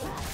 Huh?